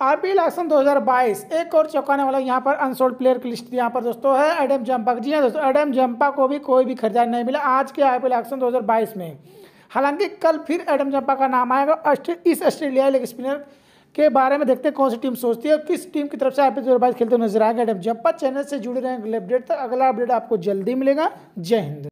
IPL action 2022 एक और चौंकाने वाला यहाँ पर अनसोल्ड प्लेयर की लिस्ट यहाँ पर दोस्तों है, एडम जंपा जी हाँ दोस्तों, एडम जंपा को भी कोई भी खरीदार नहीं मिला आज के आईपीएल एक्शन 2022 में। हालाँकि कल फिर एडम जंपा का नाम आएगा इस ऑस्ट्रेलिया लेग स्पिनर के बारे में देखते हैं कौन सी टीम सोचती है और किस टीम की तरफ़ से आईपीएल दो खेलते नज़र आएगा। एडम जंपा चैनल से जुड़े रहेंगे अपडेट। तक अगला अपडेट आपको जल्दी मिलेगा। जय हिंद।